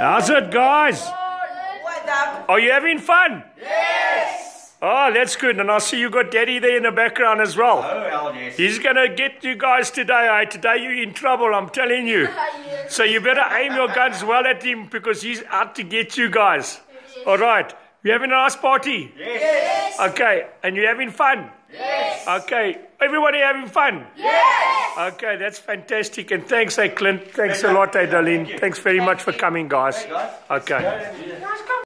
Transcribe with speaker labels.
Speaker 1: How's it, guys?
Speaker 2: What up?
Speaker 1: Are you having fun? Yes. Oh, that's good. And I see you got Daddy there in the background as well.
Speaker 3: Oh, well, yes.
Speaker 1: He's gonna get you guys today. Eh? Today you're in trouble, I'm telling you. So you better aim your guns well at him because he's out to get you guys. All right. You having a nice party?
Speaker 3: Yes.
Speaker 1: Okay. And you're having fun?
Speaker 2: Yes.
Speaker 1: Okay. Everybody having fun?
Speaker 2: Yes.
Speaker 1: Okay, that's fantastic. And thanks, hey Clint. Thanks a lot, hey Darlene. Thanks very much for coming, guys. Okay.